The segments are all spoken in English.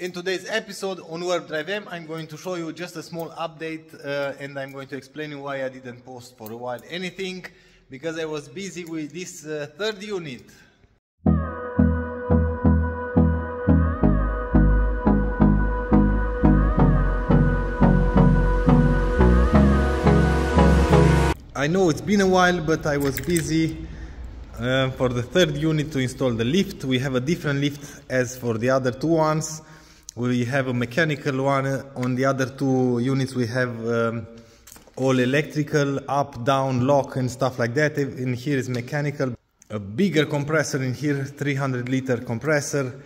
In today's episode on Warp Drive M, I'm going to show you just a small update uh, and I'm going to explain you why I didn't post for a while anything because I was busy with this uh, third unit. I know it's been a while, but I was busy uh, for the third unit to install the lift. We have a different lift as for the other two ones. We have a mechanical one. On the other two units we have um, all electrical, up, down, lock and stuff like that. In here is mechanical. A bigger compressor in here, 300 liter compressor.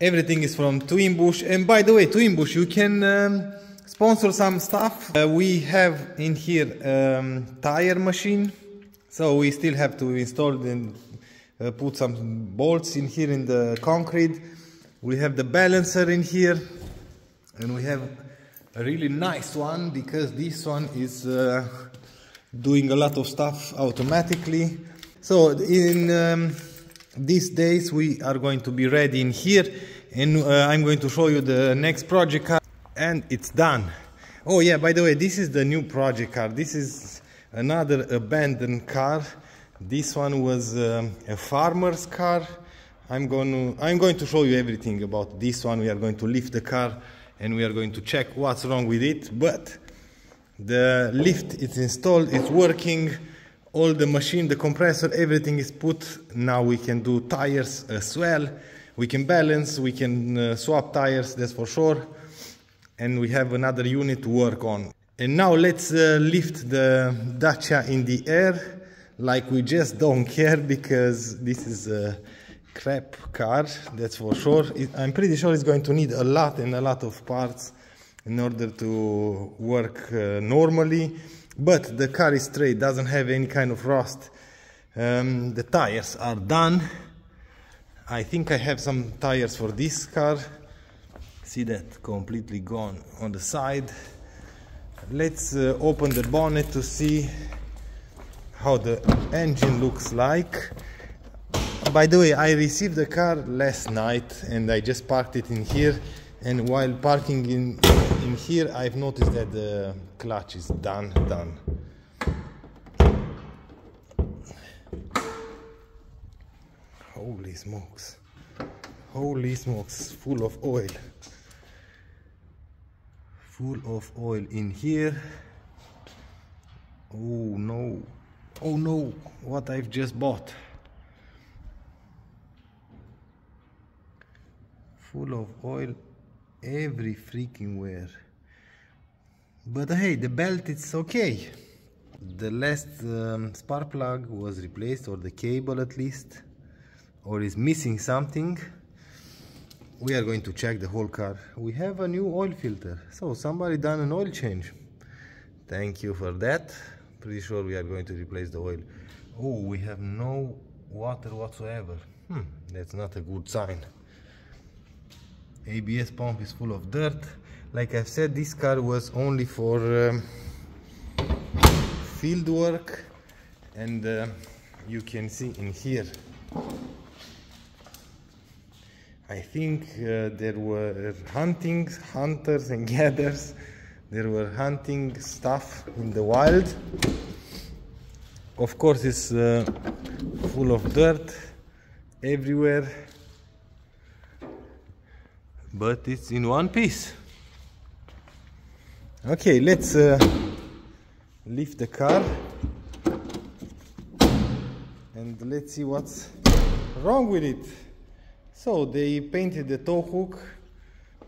Everything is from Twin Busch. And by the way, Twin Busch, you can um, sponsor some stuff. Uh, we have in here um, tire machine. So we still have to install and uh, put some bolts in here in the concrete. We have the balancer in here and we have a really nice one because this one is uh, doing a lot of stuff automatically. So in um, these days we are going to be ready in here and uh, I'm going to show you the next project car and it's done. Oh yeah, by the way, this is the new project car. This is another abandoned car. This one was um, a farmer's car I'm going to I'm going to show you everything about this one. We are going to lift the car and we are going to check what's wrong with it. But the lift is installed, it's working. All the machine, the compressor, everything is put. Now we can do tires as well. We can balance, we can uh, swap tires, that's for sure. And we have another unit to work on. And now let's uh, lift the Dacia in the air like we just don't care because this is uh, crap car, that's for sure. I'm pretty sure it's going to need a lot and a lot of parts in order to work uh, normally. But the car is straight, doesn't have any kind of rust. Um, the tires are done. I think I have some tires for this car. See that completely gone on the side. Let's uh, open the bonnet to see how the engine looks like by the way, I received the car last night and I just parked it in here. And while parking in, in here, I've noticed that the clutch is done, done. Holy smokes. Holy smokes, full of oil. Full of oil in here. Oh no. Oh no, what I've just bought. Full of oil every freaking where. But hey the belt it's okay. The last um, spark plug was replaced or the cable at least or is missing something. We are going to check the whole car. We have a new oil filter. So somebody done an oil change. Thank you for that. Pretty sure we are going to replace the oil. Oh we have no water whatsoever. Hmm, that's not a good sign ABS pump is full of dirt. Like I said this car was only for um, field work and uh, you can see in here. I think uh, there were hunting hunters and gatherers. There were hunting stuff in the wild. Of course it's uh, full of dirt everywhere but it's in one piece. Okay let's uh, lift the car and let's see what's wrong with it. So they painted the tow hook.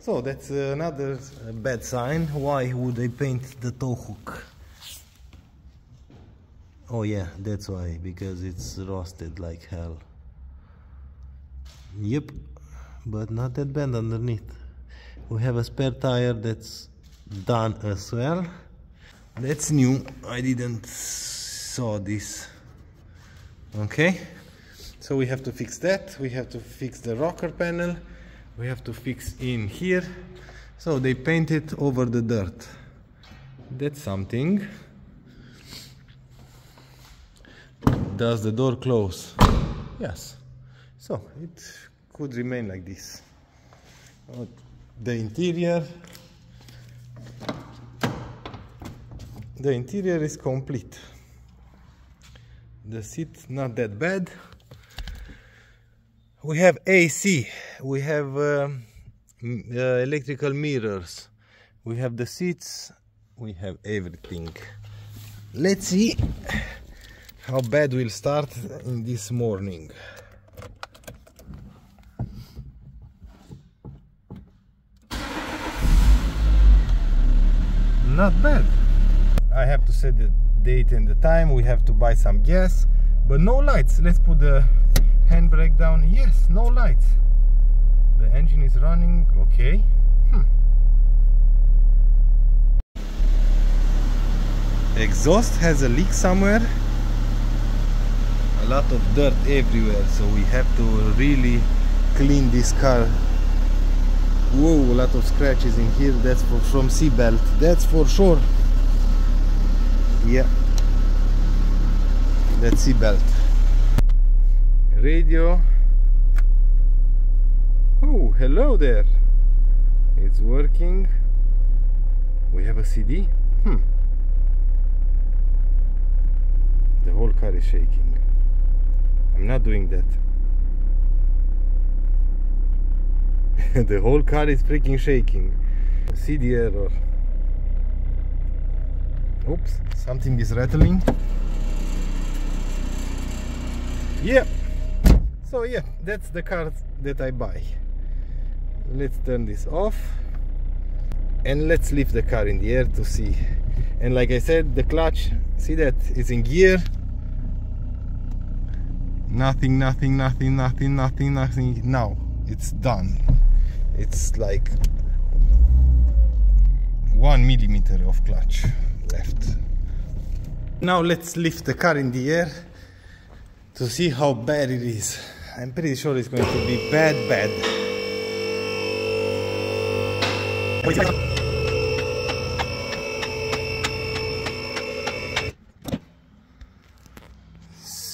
So that's another bad sign. Why would they paint the tow hook? Oh yeah that's why because it's rusted like hell. Yep but not that bad underneath. We have a spare tire that's done as well. That's new. I didn't saw this. Okay. So we have to fix that. We have to fix the rocker panel. We have to fix in here. So they painted over the dirt. That's something. Does the door close? Yes. So it could remain like this. the interior. The interior is complete. The seat not that bad. We have AC we have uh, uh, electrical mirrors. We have the seats. We have everything. Let's see how bad we'll start in this morning not bad. I have to set the date and the time. We have to buy some gas but no lights. Let's put the handbrake down. Yes no lights. The engine is running. Okay. Hmm. exhaust has a leak somewhere. A lot of dirt everywhere so we have to really clean this car whoa a lot of scratches in here that's for, from seatbelt that's for sure. Yeah. That's seatbelt. Radio. Oh hello there. It's working. We have a CD hmm. The whole car is shaking. I'm not doing that the whole car is freaking shaking. See the error. Oops something is rattling. Yeah. So yeah that's the car that I buy. Let's turn this off. And let's lift the car in the air to see. And like I said the clutch see that it's in gear. Nothing nothing nothing nothing nothing nothing. Now it's done it's like one millimeter of clutch left. Now let's lift the car in the air to see how bad it is. I'm pretty sure it's going to be bad bad.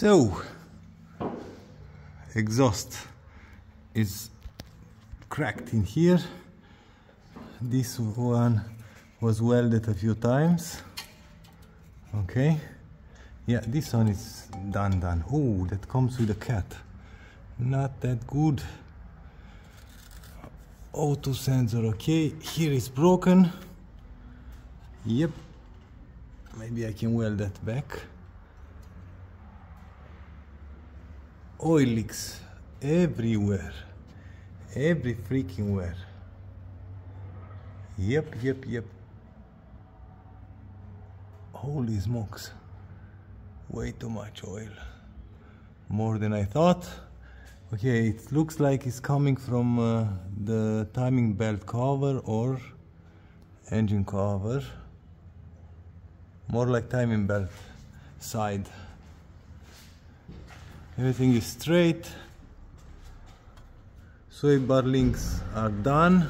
So exhaust is cracked in here. This one was welded a few times. Okay. Yeah this one is done done. Oh that comes with a cat. Not that good. Auto sensor okay. Here is broken. Yep. Maybe I can weld that back. Oil leaks everywhere every freaking where. Yep yep yep. Holy smokes. Way too much oil. More than I thought. Okay it looks like it's coming from uh, the timing belt cover or engine cover. More like timing belt side. Everything is straight sway bar links are done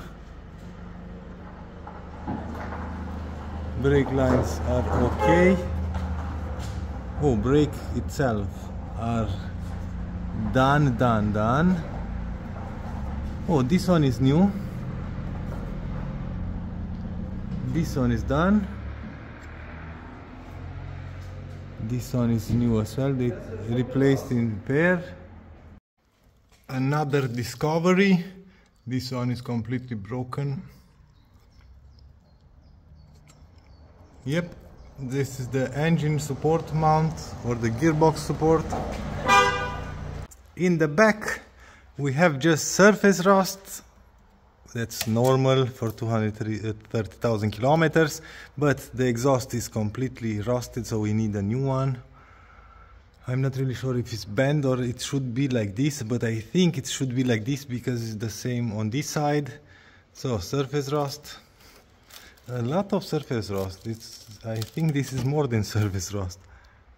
brake lines are okay. Oh brake itself are done done done. Oh this one is new. This one is done. This one is new as well. They replaced in pair another discovery. This one is completely broken. Yep this is the engine support mount or the gearbox support. In the back we have just surface rust. That's normal for 230,000 kilometers but the exhaust is completely rusted so we need a new one I'm not really sure if it's bent or it should be like this but I think it should be like this because it's the same on this side. So surface rust. A lot of surface rust. It's I think this is more than surface rust.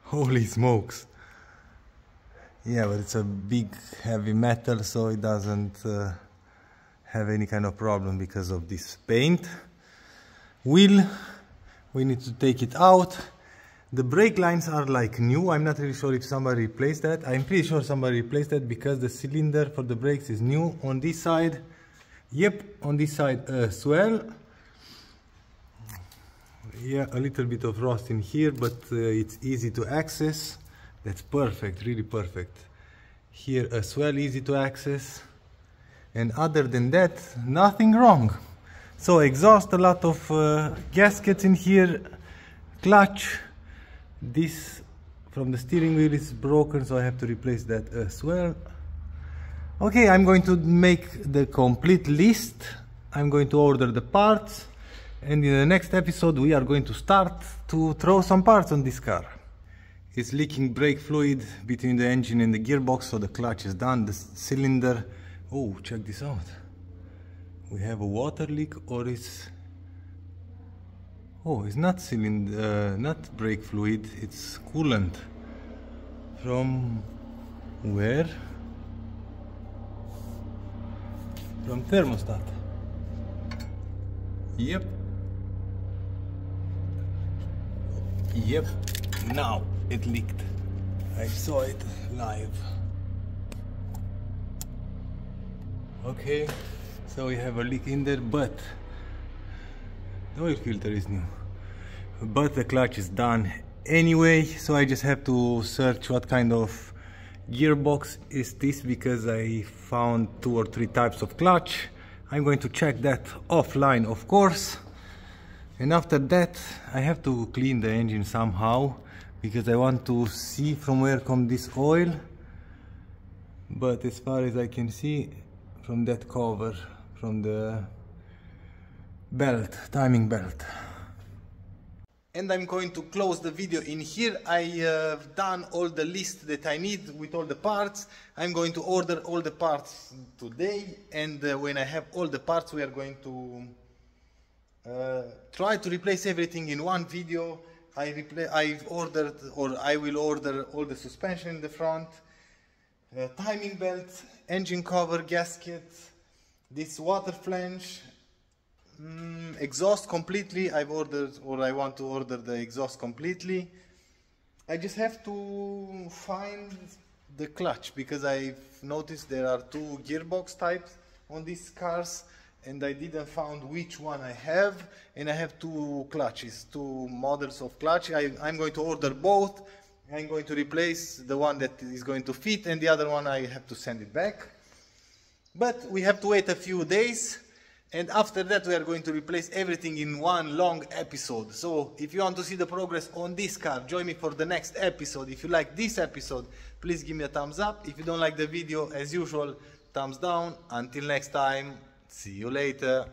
Holy smokes. Yeah but it's a big heavy metal so it doesn't uh, have any kind of problem because of this paint. Wheel we need to take it out the brake lines are like new i'm not really sure if somebody replaced that i'm pretty sure somebody replaced that because the cylinder for the brakes is new on this side Yep, on this side as well. Yeah, a little bit of rust in here, but uh, it's easy to access. That's perfect, really perfect. Here as well, easy to access. And other than that, nothing wrong. So exhaust, a lot of uh, gaskets in here, clutch. This from the steering wheel is broken, so I have to replace that as well. Okay, I'm going to make the complete list. I'm going to order the parts. And in the next episode, we are going to start to throw some parts on this car. It's leaking brake fluid between the engine and the gearbox, so the clutch is done. The cylinder, oh, check this out. We have a water leak or is Oh, it's not cylinder, uh, not brake fluid, it's coolant. From where? From thermostat. Yep. Yep. Now it leaked. I saw it live. Okay, so we have a leak in there, but the oil filter is new but the clutch is done anyway so I just have to search what kind of gearbox is this because I found two or three types of clutch. I'm going to check that offline of course. And after that I have to clean the engine somehow because I want to see from where come this oil. But as far as I can see from that cover from the belt timing belt and I'm going to close the video in here. I have done all the list that I need with all the parts. I'm going to order all the parts today and uh, when I have all the parts we are going to uh, try to replace everything in one video. I I've ordered or I will order all the suspension in the front, uh, timing belt, engine cover, gasket, this water flange, Mm, exhaust completely. I've ordered, or I want to order the exhaust completely. I just have to find the clutch because I've noticed there are two gearbox types on these cars and I didn't found which one I have and I have two clutches, two models of clutch. I, I'm going to order both. I'm going to replace the one that is going to fit and the other one I have to send it back. But we have to wait a few days and after that we are going to replace everything in one long episode. So if you want to see the progress on this car join me for the next episode. If you like this episode please give me a thumbs up. If you don't like the video as usual thumbs down. Until next time see you later